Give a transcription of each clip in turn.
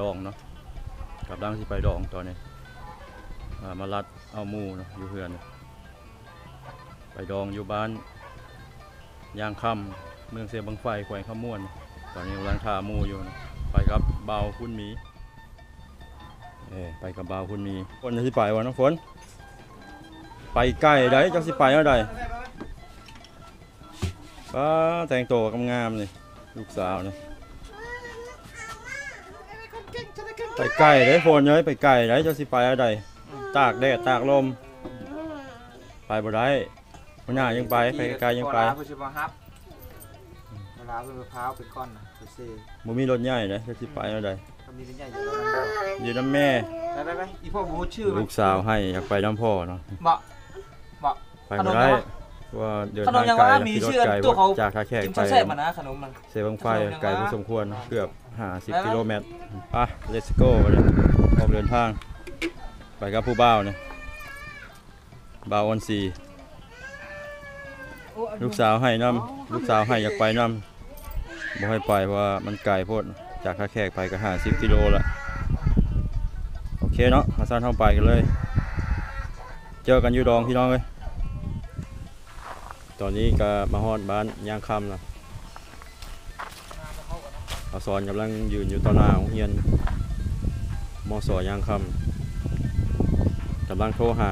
ดองเนาะกับดังสิไปดองตอนนี้ามาลัดเอามูเนาะอยู่เพื่อนไปดองอยู่บ้านย่างค่ำเมืองเสียบังไฟแขวงขมวน ตอนนี้กำลังทาหมูอยู่นะไปกับเบาคุณหมีเอไปกับเบาคุณหมีคนจะสิไปวะน้องฝนไปไกล้ได้จังสิไปเอใดป้าแต่งตัวกำงามๆนี่ลูกสาวนี่ ไปไกลได้ฝนเย้ยไปไกลได้จังสิไปเอาใดตากแดดตากลม ไปบ่ได้หัวหน้ายังไปไปไกลยังไปเวลาเพิ่นสิมาฮับเวลาเพิ่นมะพร้าวเป็นก้อนน่ะไปเซ่บ่มีรถใหญ่เลยจังสิไปเอาใดก็มีเป็นใหญ่อยู่แล้วนั่นบ่อยู่น้ำแม่ไปไปไปอีพ่อบ่ฮู้ชื่อมันลูกสาวให้อยากไปน้ำพ่อเนาะบ่บ่ไปบ่ได้ว่าเดินขนทามงยังไกลว่านะมีขี่รถชื่อไกลตัวเขาจากท่าแขกกินไปแซ่บๆมานะขนมมันเซบังไฟขนมยังไกลวะพอสมควรเกือบไป 50ไปกิโลเมตรไป let's go ไปเลยออกเดินทาง ไปกับผู้บ่าวเนี่ยบ่าวออนซีลูกสาวให้น้ำลูกสาวให้อยากไปน้ำบ่ให้ไปเพราะว่ามันไกลโพดจากท่าแขกไปก็50กิโลละโอเคเนาะมาสั้นเข้าไปกันเลย เจอกันอยู่ดองพี่น้องเลยตอนนี้ก็มาฮอดบ้านย่างคำแล้ว อาสอนกำลังยืนอยู่ต่อหน้าโรงเรียนมอสอย่างคำกำลังโทรหา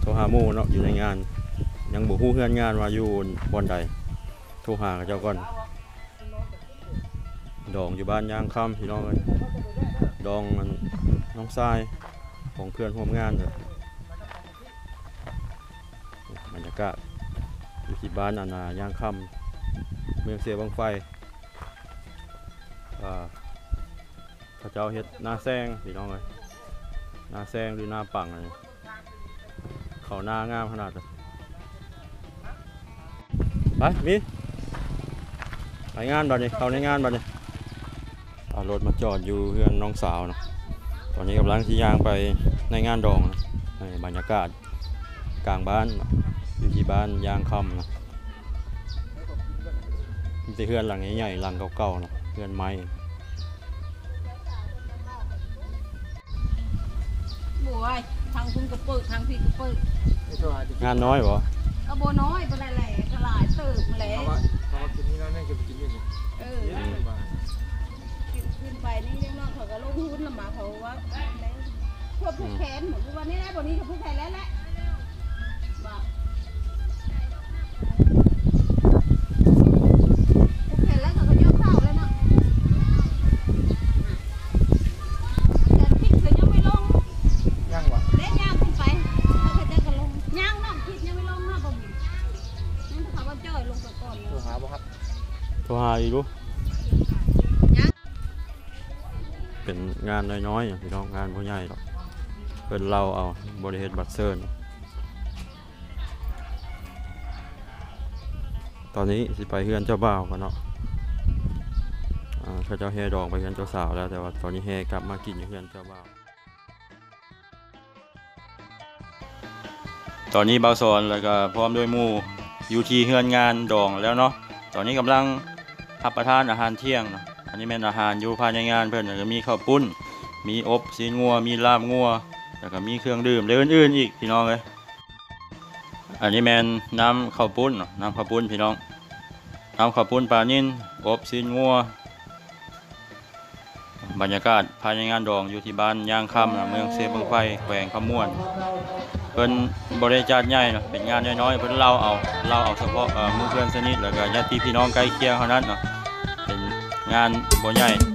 โทรหาหมู่เนาะอยู่ในงาน ยังบ่ฮู้เฮือนงานว่าอยู่บอนใดโทรหาเจ้าก่อนดองอยู่บ้านยางคำพี่น้องเลยดองมันน้องทรายของเพื่อนร่วมงานเลยบรรยากาศอยู่ที่บ้านนานายางคำเมืองเสียบังไฟ อ่าพระเจ้าเฮ็ดหน้าแซงพี่น้องเลยหน้าแซงหรือหน้าปังอะไรเขาหน้างามขนาดเลยไปมีไปงานบัดนี้เขาในงานบัดนี้เอารถมาจอดอยู่เพื่อนน้องสาวเนาะตอนนี้กำลังที่ยางไปในงานดองนะในบรรยากาศกลางบ้านอยู่ที่บ้านยางคำนะมีเฮือนหลังใหญ่ๆหลังเก่าๆนะ เฮือนไม้บวยทางคุณกระเปิดทางพี่กระเปิดไม่โทรหาดิงานน้อยบ่ก็โบน้อยเป็นอะไรกระหลายเติบมาแล้เอาวมาเอามากินนี่แล้วแม่งจะไปกินอยู่นี่เออเดี๋ยวมันมาขึ้นไปนี่เล็กน้อยเขาก็ลงทุนละมาเขาว่าแล้วพวกผู้แขนเหมือนวันนี้แล้ววันนี้กับผู้แขนแล้วแหละ เป็นงานน้อยๆพี่น้องงานผู้ใหญ่หรอกเพิ่นเล่าเอาบริเฮ็ดบัตรเซิร์นตอนนี้สิไปเฮือนเจ้าบ่าวกันเนาะอ่าเขาเจ้าแห่ดองไปเฮือนเจ้าสาวแล้วแต่ว่าตอนนี้แห่กลับมากินอยู่เฮือนเจ้าบ่าวตอนนี้เบาสอนแล้วก็พร้อมด้วยมู่อยู่ที่เฮือนงานดองแล้วเนาะตอนนี้กำลังรับประทานอาหารเที่ยงเนาะ อันนี้เป็นอาหารอยู่ภายในงานเพิ่อนแล้วก็มีข้าวปุ้น มีอบซีนงัว มีลาบงัว แล้วก็มีเครื่องดื่มและอื่นๆอีกพี่น้องเลยอันนี้แมนน้ำข้าวปุ้นน้ำข้าวปุ้นพี่น้องน้ำข้าวปุ้นปลานิ่นอบซีนงัว บรรยากาศภายในงานดองอยู่ที่บ้านย่างคำนะเมืองเซบังไฟแขวงขมวนเพิ่นบริจาคใหญ่เนาะเป็นงานน้อยๆเพิ่นเล่าเอาเล่าเอาเฉพาะเอ่อเพื่อนสนิทแล้วก็ญาติพี่น้องใกล้เคียงเท่านั้นเนาะ งานบ่ใหญ่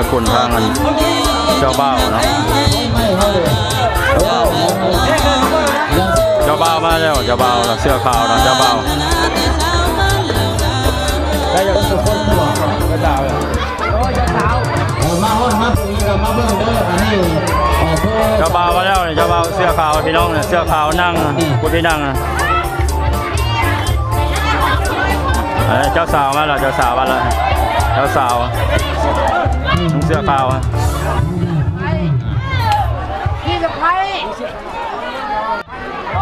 ระคุณทางเจ้าเบ้าเนาะเจ้าเบ้ามาแล้วเจ้าเบ้าเสื้อขาวนะเจ้าเบ้าได้ยังสุดคนหัวกาวจ้องาวเบิ้งเด้ออันเจ้าบ่าวมาแล้วเนี่ยเจ้าบ่าวเสื้อขาวพี่น้องเนี่ยเสื้อขาวนั่งกูณพี่นั่งอะเจ้าสาวมาแล้วเจ้าสาวมาแล้วเจ้าสาว ลุงเสื้อเปล่าอะพี่จะไปาย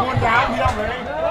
พูดยาวพี่ต้องเลย